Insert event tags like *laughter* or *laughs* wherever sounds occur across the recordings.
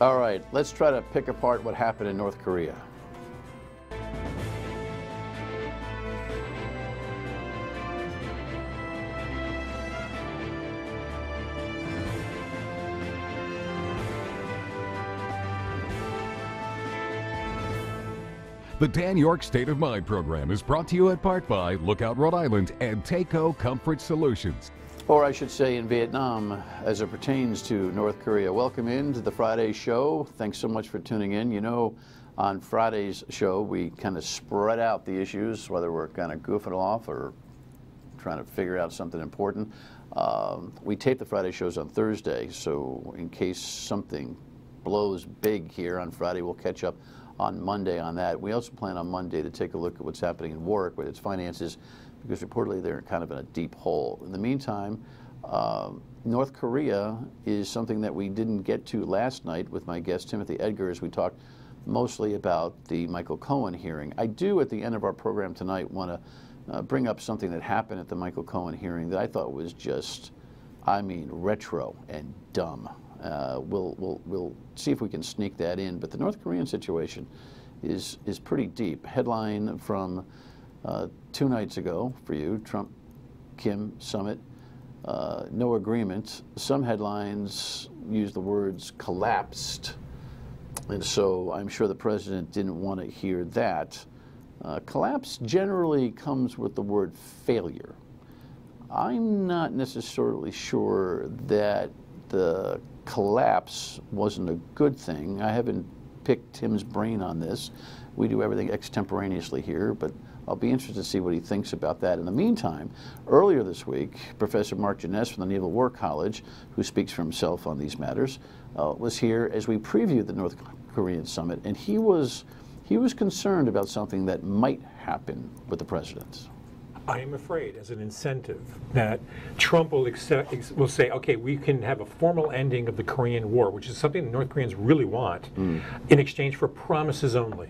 All right, let's try to pick apart what happened in North Korea. The Dan Yorke State of Mind program is brought to you at part by Lookout Rhode Island and Taco Comfort Solutions. Or I should say in Vietnam, as it pertains to North Korea. Welcome into the Friday show. Thanks so much for tuning in. You know, on Friday's show, we kind of spread out the issues, whether we're kind of goofing off or trying to figure out something important. Um, we tape the Friday shows on Thursday, so in case something blows big here on Friday, we'll catch up on Monday on that. We also plan on Monday to take a look at what's happening in Warwick with its finances, because reportedly they're kind of in a deep hole. In the meantime, uh, North Korea is something that we didn't get to last night with my guest Timothy Edgar as we talked mostly about the Michael Cohen hearing. I do at the end of our program tonight want to uh, bring up something that happened at the Michael Cohen hearing that I thought was just, I mean, retro and dumb. Uh, we'll, we'll, we'll see if we can sneak that in. But the North Korean situation is, is pretty deep. Headline from uh, two nights ago for you Trump Kim summit, uh, no agreement. Some headlines use the words collapsed. And so I'm sure the president didn't want to hear that. Uh, collapse generally comes with the word failure. I'm not necessarily sure that the collapse wasn't a good thing. I haven't picked Tim's brain on this. We do everything extemporaneously here, but I'll be interested to see what he thinks about that. In the meantime, earlier this week, Professor Mark Genest from the Naval War College, who speaks for himself on these matters, uh, was here as we previewed the North Korean summit, and he was he was concerned about something that might happen with the president. I am afraid, as an incentive, that Trump will, accept, will say, okay, we can have a formal ending of the Korean War, which is something the North Koreans really want, mm. in exchange for promises only.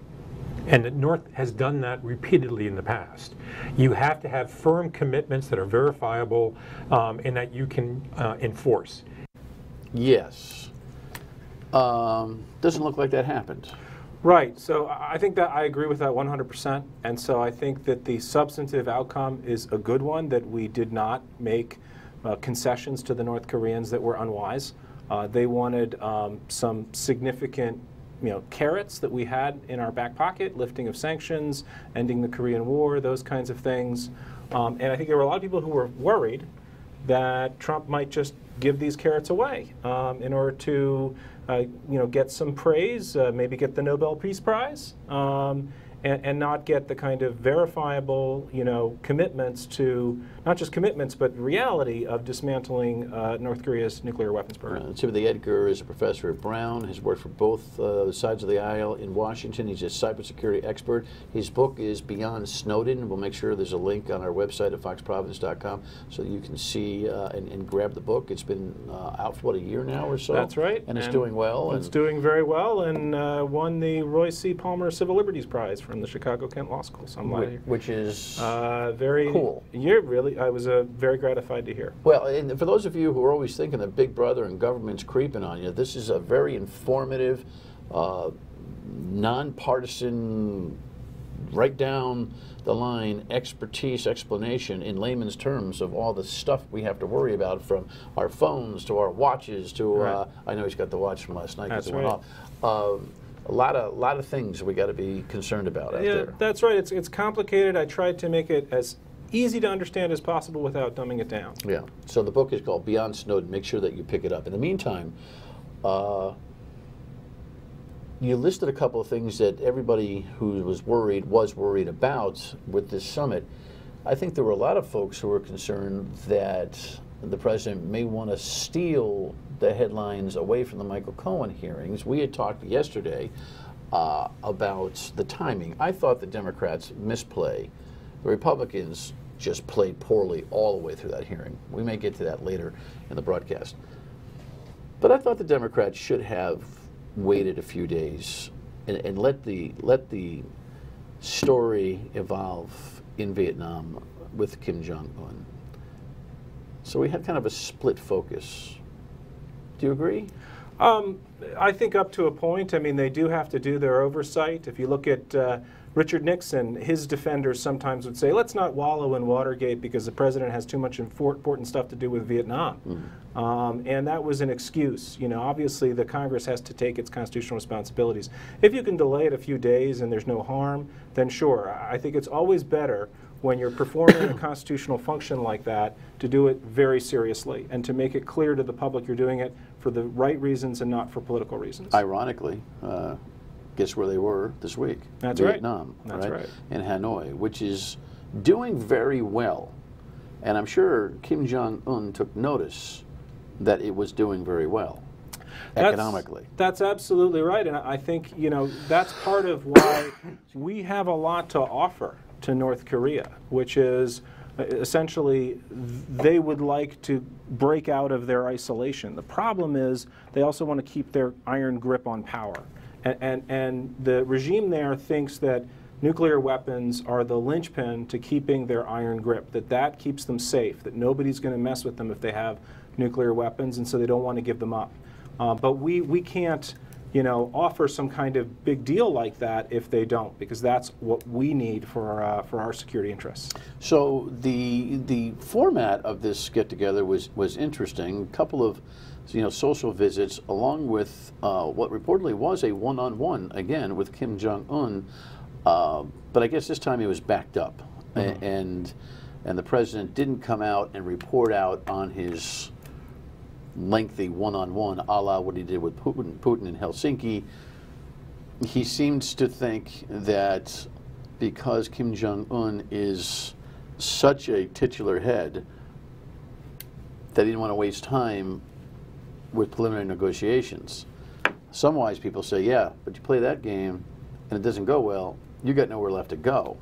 And the North has done that repeatedly in the past. You have to have firm commitments that are verifiable um, and that you can uh, enforce. Yes. Um, doesn't look like that happened. Right. So I think that I agree with that 100%. And so I think that the substantive outcome is a good one, that we did not make uh, concessions to the North Koreans that were unwise. Uh, they wanted um, some significant you know, carrots that we had in our back pocket, lifting of sanctions, ending the Korean War, those kinds of things. Um, and I think there were a lot of people who were worried that Trump might just give these carrots away um, in order to uh, you know, get some praise, uh, maybe get the Nobel Peace Prize, um, and, and, not get the kind of verifiable, you know, commitments to not just commitments but reality of dismantling uh, North Korea's nuclear weapons program. Uh, Timothy Edgar is a professor at Brown. Has worked for both uh, sides of the aisle in Washington. He's a cybersecurity expert. His book is Beyond Snowden. We'll make sure there's a link on our website at foxprovidence.com so you can see uh, and, and, grab the book. It's been uh, out for what a year now or so. That's right, and it's and doing well. It's doing very well, and uh, won the Roy C. Palmer Civil Liberties Prize from the Chicago Kent Law School. So I'm glad which, which is very cool. You're really I was uh, very gratified to hear. Well, and for those of you who are always thinking that Big Brother and government's creeping on you, this is a very informative, uh, nonpartisan, right down the line expertise explanation in layman's terms of all the stuff we have to worry about from our phones to our watches to uh, right. uh, I know he's got the watch from last night because it went off. Um, a lot of lot of things we got to be concerned about out yeah, there. That's right. It's it's complicated. I tried to make it as easy to understand as possible without dumbing it down. Yeah. So the book is called Beyond Snowden. Make sure that you pick it up. In the meantime, uh, you listed a couple of things that everybody who was worried was worried about with this summit. I think there were a lot of folks who were concerned that the president may want to steal the headlines away from the Michael Cohen hearings. We had talked yesterday uh, about the timing. I thought the Democrats misplay. The Republicans just played poorly all the way through that hearing. We may get to that later in the broadcast. But I thought the Democrats should have waited a few days and, and let the let the story evolve in Vietnam with Kim Jong Un. So we had kind of a split focus. Do you agree? Um, I think up to a point. I mean, they do have to do their oversight. If you look at uh, Richard Nixon, his defenders sometimes would say, let's not wallow in Watergate because the president has too much important stuff to do with Vietnam. Mm-hmm. Um, and that was an excuse. You know, obviously the Congress has to take its constitutional responsibilities. If you can delay it a few days and there's no harm, then sure. I think it's always better when you're performing a *coughs* constitutional function like that to do it very seriously and to make it clear to the public you're doing it for the right reasons and not for political reasons. Ironically, uh, guess where they were this week? That's Vietnam, right. That's right. In Hanoi, which is doing very well. And I'm sure Kim Jong un took notice that it was doing very well economically. That's, that's absolutely right. And I think, you know, that's part of why *coughs* we have a lot to offer to North Korea, which is uh, essentially they would like to break out of their isolation. The problem is they also want to keep their iron grip on power. And, and, and the regime there thinks that nuclear weapons are the linchpin to keeping their iron grip, that that keeps them safe, that nobody's going to mess with them if they have nuclear weapons, and so they don't want to give them up. Uh, but we, we can't you know, offer some kind of big deal like that if they don't, because that's what we need for, uh, for our security interests. So the, the format of this get-together was, was interesting. A couple of you know, social visits along with uh, what reportedly was a one-on-one, again, with Kim Jong-un. Uh, but I guess this time he was backed up. Mm -hmm. and, and the president didn't come out and report out on his lengthy one-on-one, a la what he did with Putin, Putin in Helsinki. He seems to think that because Kim Jong Un is such a titular head, that he didn't want to waste time with preliminary negotiations. Some wise people say, yeah, but you play that game and it doesn't go well, you got nowhere left to go.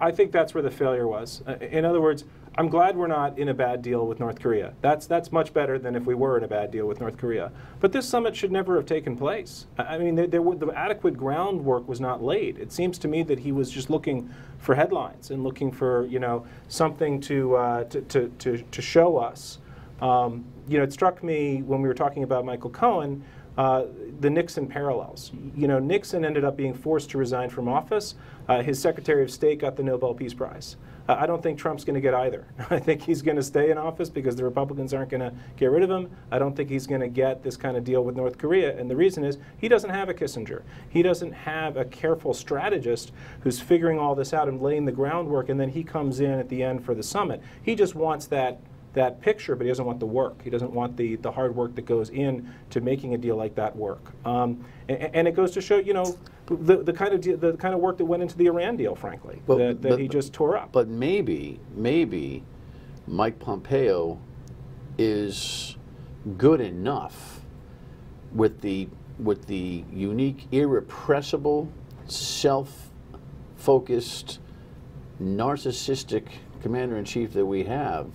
I think that's where the failure was. Uh, in other words, I'm glad we're not in a bad deal with North Korea. That's, that's much better than if we were in a bad deal with North Korea. But this summit should never have taken place. I mean, there, there, the adequate groundwork was not laid. It seems to me that he was just looking for headlines and looking for, you know, something to, uh, to, to, to, to, show us. Um, you know, it struck me when we were talking about Michael Cohen, uh, the Nixon parallels. You know, Nixon ended up being forced to resign from office. Uh, his Secretary of State got the Nobel Peace Prize. Uh, I don't think Trump's going to get either. *laughs* I think he's going to stay in office because the Republicans aren't going to get rid of him. I don't think he's going to get this kind of deal with North Korea. And the reason is he doesn't have a Kissinger. He doesn't have a careful strategist who's figuring all this out and laying the groundwork, and then he comes in at the end for the summit. He just wants that that picture, but he doesn't want the work. He doesn't want the, the hard work that goes in to making a deal like that work. Um, and, and, it goes to show, you know, the, the kind of the kind of work that went into the Iran deal, frankly, but, that, that but, he just tore up. But maybe, maybe Mike Pompeo is good enough with the with the unique, irrepressible, self-focused, narcissistic commander in chief that we have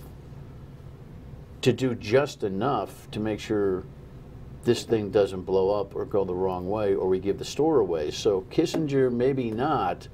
to do just enough to make sure this thing doesn't blow up or go the wrong way or we give the store away. So Kissinger, maybe not,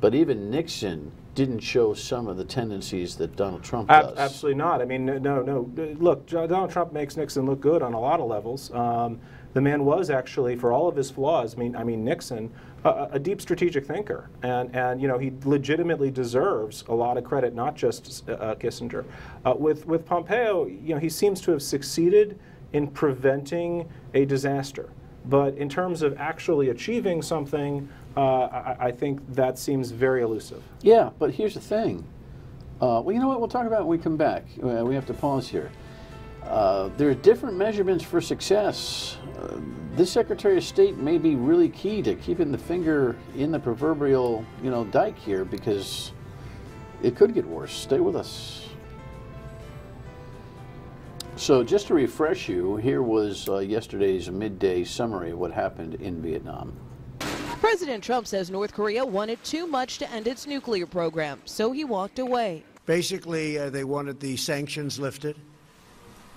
but even Nixon didn't show some of the tendencies that Donald Trump does. absolutely not. I mean, no, no. Look, Donald Trump makes Nixon look good on a lot of levels. Um, the man was actually, for all of his flaws, I mean, I mean Nixon, a, deep strategic thinker, and and you know he legitimately deserves a lot of credit, not just uh, Kissinger. Uh, with with Pompeo, you know, he seems to have succeeded in preventing a disaster. But in terms of actually achieving something, uh, I, I, think that seems very elusive. Yeah, but here's the thing. Uh, well, you know what? We'll talk about when we come back. Uh, we have to pause here. Uh, there are different measurements for success. This Secretary of State may be really key to keeping the finger in the proverbial, you know, dike here because it could get worse. Stay with us. So just to refresh you, here was uh, yesterday's midday summary of what happened in Vietnam. President Trump says North Korea wanted too much to end its nuclear program, so he walked away. Basically, uh, they wanted the sanctions lifted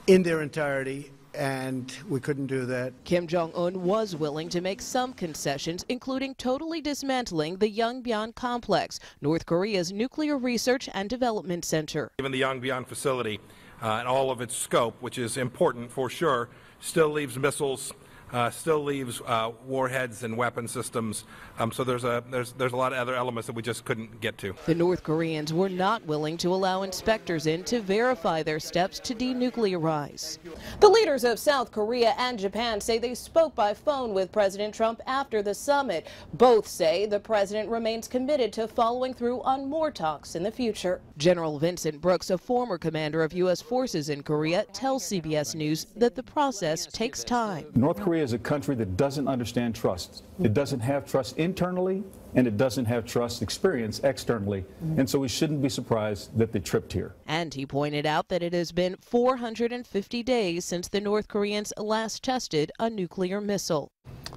in their entirety, and we couldn't do that. Kim Jong un was willing to make some concessions, including totally dismantling the Yongbyon complex, North Korea's nuclear research and development center. Even the Yongbyon facility uh, and all of its scope, which is important for sure, still leaves missiles uh, still leaves uh, warheads and weapon systems. Um, so there's a there's there's a lot of other elements that we just couldn't get to. The North Koreans were not willing to allow inspectors in to verify their steps to denuclearize. The leaders of South Korea and Japan say they spoke by phone with President Trump after the summit. Both say the president remains committed to following through on more talks in the future. General Vincent Brooks, a former commander of U.S. forces in Korea, tells CBS News that the process takes time. North Korea is a country that doesn't understand trust. It doesn't have trust internally, and it doesn't have trust experience externally. And so we shouldn't be surprised that they tripped here. And he pointed out that it has been 450 days since the North Koreans last tested a nuclear missile.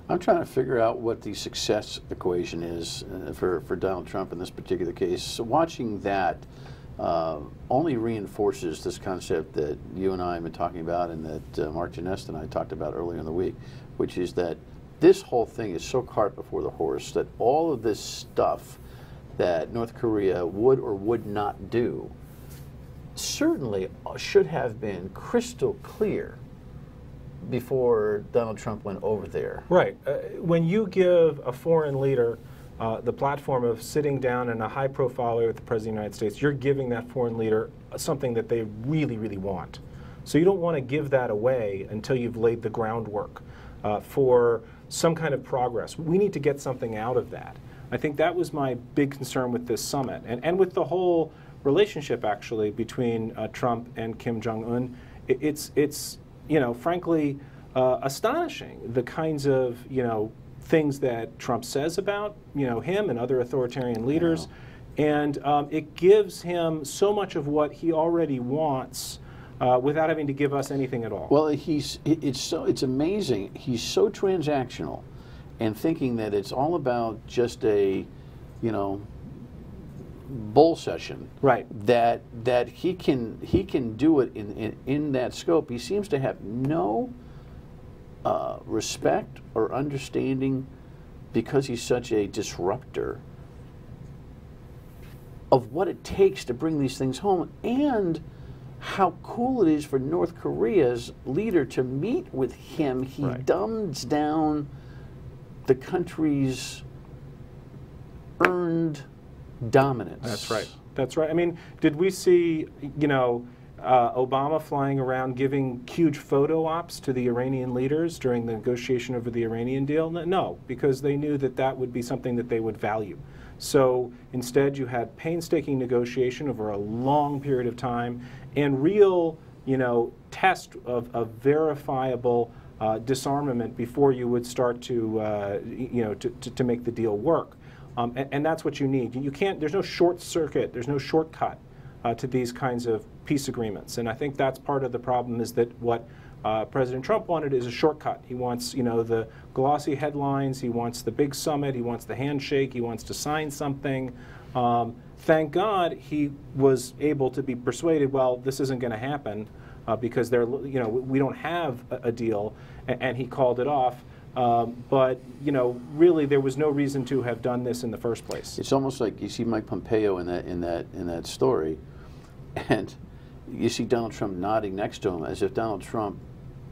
I'm trying to figure out what the success equation is uh, for, for Donald Trump in this particular case. So watching that uh, only reinforces this concept that you and I have been talking about and that uh, Mark Genest and I talked about earlier in the week, which is that this whole thing is so cart before the horse that all of this stuff that North Korea would or would not do certainly should have been crystal clear before Donald Trump went over there. Right. Uh, when you give a foreign leader uh, the platform of sitting down in a high profile way with the President of the United States, you're giving that foreign leader something that they really, really want. So you don't want to give that away until you've laid the groundwork uh, for some kind of progress. We need to get something out of that. I think that was my big concern with this summit and, and with the whole relationship actually between uh, Trump and Kim Jong un. It, it's, it's, you know, frankly, uh, astonishing the kinds of, you know, things that Trump says about, you know, him and other authoritarian leaders. And um, it gives him so much of what he already wants uh, without having to give us anything at all. Well, he's it's so it's amazing. He's so transactional, and thinking that it's all about just a, you know, bull session. Right. That that he can he can do it in in, in that scope. He seems to have no uh, respect or understanding because he's such a disruptor of what it takes to bring these things home and how cool it is for North Korea's leader to meet with him. He Right. dumbs down the country's earned dominance. That's right. That's right. I mean, did we see, you know, uh, Obama flying around giving huge photo ops to the Iranian leaders during the negotiation over the Iranian deal? No, because they knew that that would be something that they would value. So instead, you had painstaking negotiation over a long period of time and real, you know, test of, of verifiable uh, disarmament before you would start to, uh, you know, to, to, to make the deal work. Um, and, and that's what you need. You can't, there's no short circuit, there's no shortcut uh, to these kinds of peace agreements. And I think that's part of the problem is that what uh, President Trump wanted is a shortcut. He wants, you know, the glossy headlines, he wants the big summit, he wants the handshake, he wants to sign something. Um, thank God he was able to be persuaded, well, this isn't going to happen uh, because they're, you know, we don't have a, a deal, and, and he called it off. Um, but you know, really, there was no reason to have done this in the first place. It's almost like you see Mike Pompeo in that in that in that story, and you see Donald Trump nodding next to him as if Donald Trump,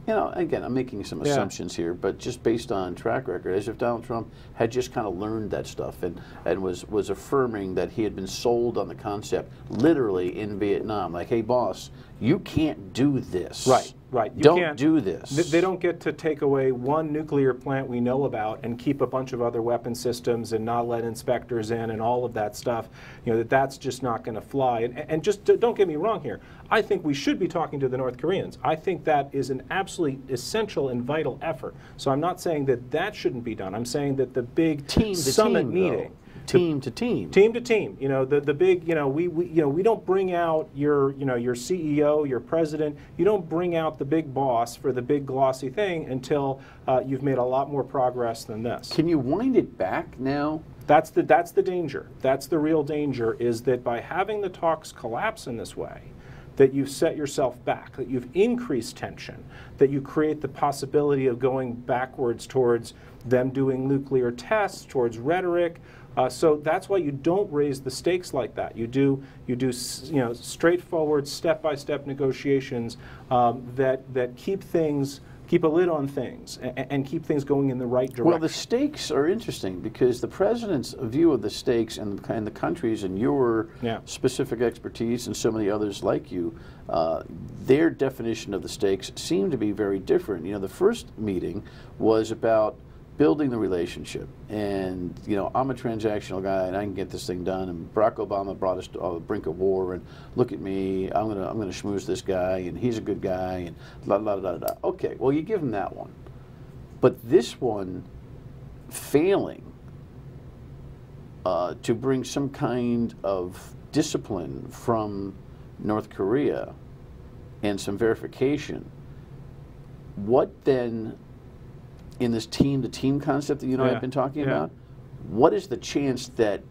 you know, again, I'm making some Yeah. assumptions here, but just based on track record, as if Donald Trump had just kind of learned that stuff and and was was affirming that he had been sold on the concept, literally in Vietnam, like, hey, boss, you can't do this. Right, right. You don't do this. Th- They don't get to take away one nuclear plant we know about and keep a bunch of other weapon systems and not let inspectors in and all of that stuff. You know that that's just not going to fly. And, and just don't get me wrong here. I think we should be talking to the North Koreans. I think that is an absolutely essential and vital effort. So I'm not saying that that shouldn't be done. I'm saying that the big team to summit team, meeting. though. Team to team. team to team you know the the big you know we, we you know we don't bring out your you know your CEO your president you don't bring out the big boss for the big glossy thing until uh, you've made a lot more progress than this Can you wind it back now? that's the that's the danger that's the real danger is that by having the talks collapse in this way that you've set yourself back that you've increased tension that you create the possibility of going backwards towards them doing nuclear tests towards rhetoric uh, so that's why you don't raise the stakes like that. You do you do s- you know straightforward step-by-step negotiations um, that that keep things keep a lid on things and, and keep things going in the right direction. Well, the stakes are interesting because the president's view of the stakes and the, and the countries and your Yeah. specific expertise and so many others like you, uh, their definition of the stakes seem to be very different. You know, the first meeting was about building the relationship, and you know, I'm a transactional guy and I can get this thing done. And Barack Obama brought us to the brink of war, and look at me, I'm gonna I'm gonna schmooze this guy, and he's a good guy, and la la la. la. Okay, well, you give him that one. But this one failing uh, to bring some kind of discipline from North Korea and some verification, what then, in this team to team concept that you and I've been talking yeah. about, what is the chance that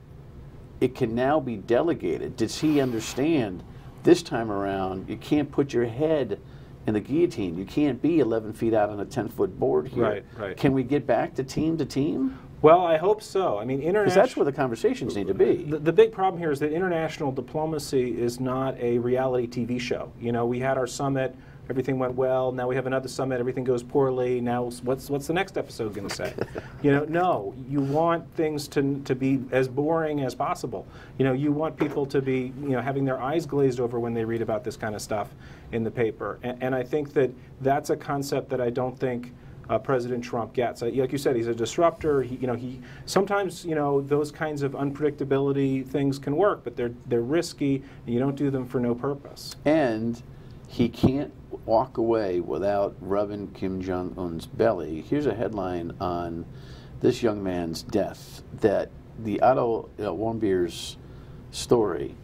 it can now be delegated? Does he understand this time around you can't put your head in the guillotine? You can't be 11 feet out on a 10 foot board here. Right, right. Can we get back to team to team? well, I hope so. I mean, Because international. that's where the conversations need to be. The, the big problem here is that international diplomacy is not a reality TV show. You know, we had our summit, everything went well. Now we have another summit, everything goes poorly. Now what's what's the next episode going to say? *laughs* you know, no. You want things to to be as boring as possible. You know, you want people to be you know having their eyes glazed over when they read about this kind of stuff in the paper. And, and I think that that's a concept that I don't think uh, President Trump gets. Uh, like you said, he's a disruptor. He, you know, he sometimes you know those kinds of unpredictability things can work, but they're they're risky, and you don't do them for no purpose. And he can't walk away without rubbing Kim Jong Un's belly. Here's a headline on this young man's death that the Otto uh, Warmbier's story.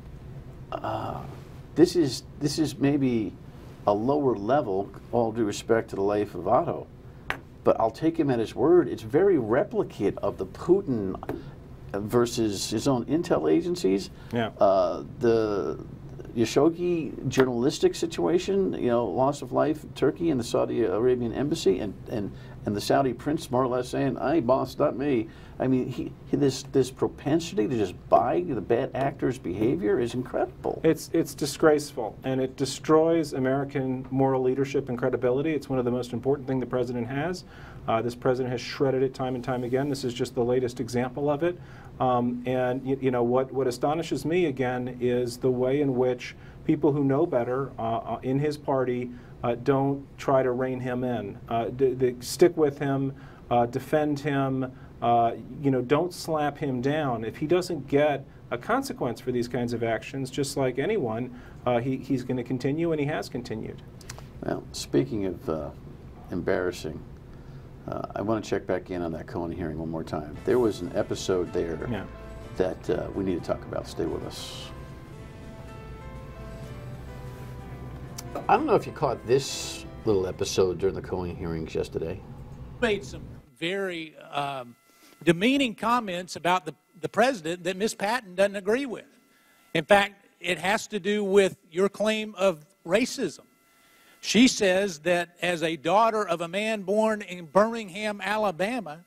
Uh, this is this is maybe a lower level, all due respect to the life of Otto, but I'll take him at his word. It's very replicate of the Putin versus his own intel agencies. Yeah. Uh, the Khashoggi journalistic situation, you know, loss of life Turkey and the Saudi Arabian embassy, and, and, and the Saudi prince more or less saying, "I boss, not me." I mean, he, he, this this propensity to just buy the bad actor's behavior is incredible. It's it's disgraceful, and it destroys American moral leadership and credibility. It's one of the most important thing the president has. Uh, this president has shredded it time and time again. This is just the latest example of it. Um, and you, you know what what astonishes me again is the way in which people who know better uh, uh, in his party uh, don't try to rein him in. Uh, they stick with him, uh, defend him. Uh, you know, don't slap him down. If he doesn't get a consequence for these kinds of actions, just like anyone, he, he's going to continue, and he has continued. Well, speaking of embarrassing, uh, I want to check back in on that Cohen hearing one more time. There was an episode there Yeah. that uh, we need to talk about. Stay with us. I don't know if you caught this little episode during the Cohen hearings yesterday. made some very um, demeaning comments about the, the president that Miss Patton doesn't agree with. In fact, it has to do with your claim of racism. She says that as a daughter of a man born in Birmingham, Alabama,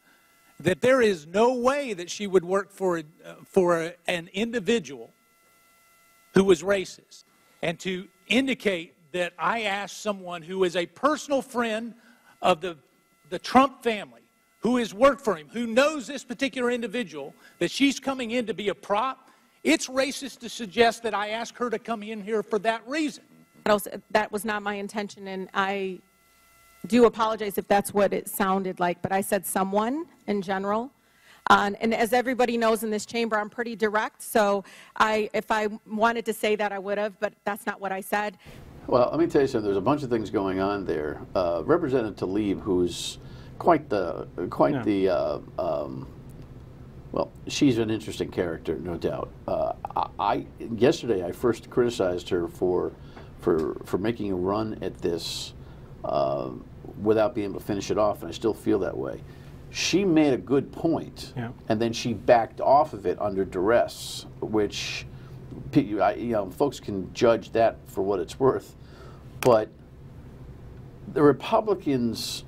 that there is no way that she would work for, uh, for a, an individual who was racist. And to indicate that I asked someone who is a personal friend of the, the Trump family, who has worked for him, who knows this particular individual, that she's coming in to be a prop, it's racist to suggest that I asked her to come in here for that reason. That was- That was not my intention, and I do apologize if that's what it sounded like, but I said someone in general. Uh, And as everybody knows in this chamber, I'm pretty direct, so I, if I wanted to say that, I would have, but that's not what I said. Well, let me tell you something. There's a bunch of things going on there. Uh, Representative Tlaib, who's quite the quite Yeah. the uh, um, well, she's an interesting character, no doubt. Uh, I, I yesterday I first criticized her for for for making a run at this uh, without being able to finish it off, and I still feel that way. She made a good point, Yeah. and then she backed off of it under duress, which you know folks can judge that for what it's worth, but the Republicans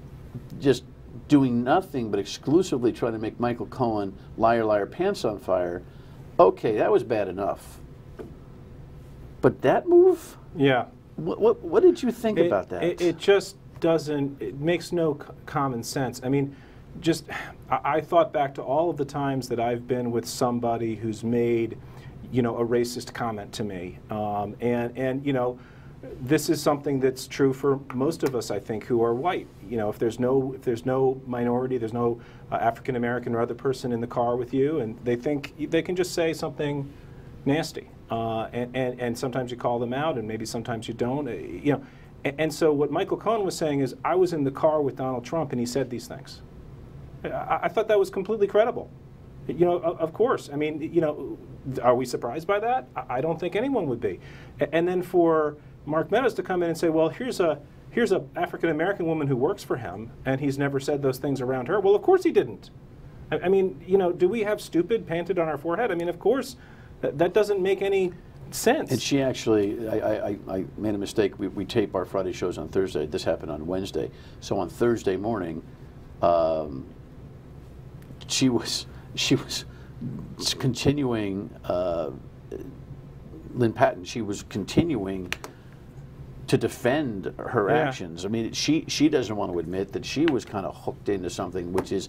just doing nothing but exclusively trying to make Michael Cohen liar, liar, pants on fire. Okay, that was bad enough. But that move, Yeah. what what, what did you think It- about that? It, it just doesn't, it makes no c- common sense. I mean, just, I, I thought back to all of the times that I've been with somebody who's made, you know, a racist comment to me. Um, and, and, you know, this is something that's true for most of us, I think, who are white. You know, if there's no if there's no minority, there's no uh, African American or other person in the car with you, and they think they can just say something nasty, uh, and, and and sometimes you call them out, and maybe sometimes you don't. Uh, you know, and, and so what Michael Cohen was saying is, I was in the car with Donald Trump, and he said these things. I, I thought that was completely credible. You know, of, course. I mean, you know, are we surprised by that? I, don't think anyone would be. And then for Mark Meadows to come in and say, well, here's a here's a African American woman who works for him, and he's never said those things around her. Well, of course he didn't. I, I mean, you know, do we have stupid painted on our forehead? I mean, of course, that, doesn't make any sense. And she actually, I, I, I- I made a mistake. We, we tape our Friday shows on Thursday. This happened on Wednesday. So on Thursday morning, um, she was she was continuing. Uh, Lynne Patton. She was continuing to defend her Yeah. actions. I mean, she she doesn't want to admit that she was kind of hooked into something which is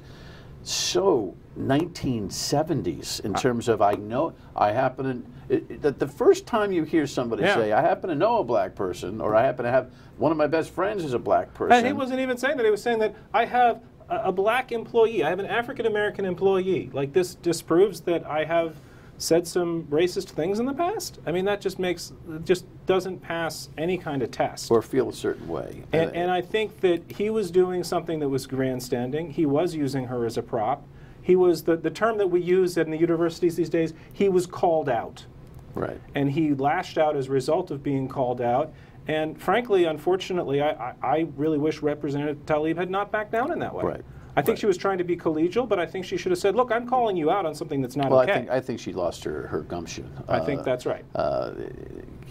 so 1970s in uh. terms of I know I happen to that the first time you hear somebody Yeah. say I happen to know a black person or I happen to have one of my best friends is a black person. And he wasn't even saying that. He was saying that I have a, a black employee. I have an African American employee. Like this disproves that I have said some racist things in the past. I mean, that just makes just doesn't pass any kind of test. or feel a certain way. And, and I think that he was doing something that was grandstanding. He was using her as a prop. He was the, the term that we use in the universities these days. He was called out right. and he lashed out as a result of being called out. And frankly, unfortunately, I, I, I really wish Representative Tlaib had not backed down in that way. Right. I think she was trying to be collegial, but I think she should have said, "Look, I'm calling you out on something that's not Well, okay." I think I think she lost her, her gumption. I think Uh, that's right. uh,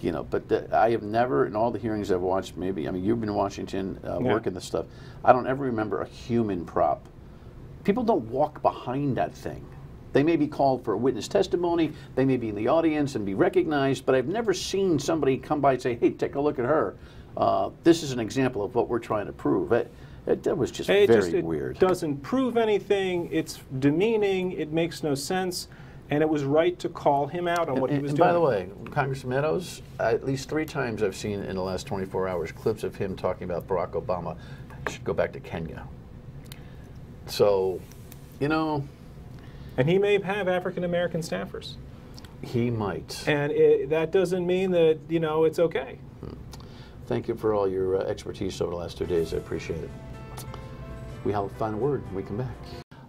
you know, but the, I have never, in all the hearings I've watched, maybe, I mean, you've been in Washington uh, Yeah. working this stuff, I don't ever remember a human prop. People don't walk behind that thing. They may be called for a witness testimony, they may be in the audience and be recognized, but I've never seen somebody come by and say, hey, take a look at her. Uh, this is an example of what we're trying to prove. It, it, that was just it very just it weird. doesn't prove anything. It's demeaning. It makes no sense. And it was right to call him out on what he was and doing. by the way, Congressman Meadows, at least three times I've seen in the last 24 hours clips of him talking about Barack Obama. Should go back to Kenya. So, you know, and he may have African American staffers, he might. and it, that doesn't mean that you know it's okay. Thank you for all your uh, expertise over the last two days. I appreciate it. We have a final word when we come back.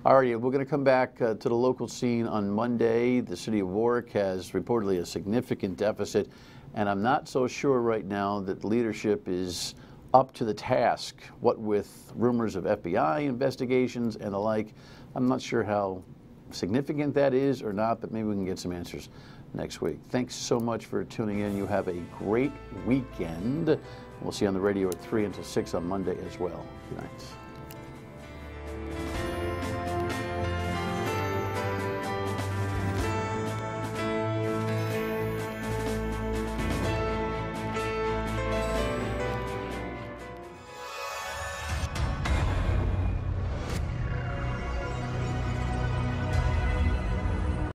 All right, we're going to come back uh, to the local scene on Monday. The city of Warwick has reportedly a significant deficit, and I'm not so sure right now that leadership is up to the task. What with rumors of FBI investigations and the like, I'm not sure how significant that is or not, but maybe we can get some answers next week. Thanks so much for tuning in. You have a great weekend. We'll see you on the radio at 3 until 6 on Monday as well. Good night.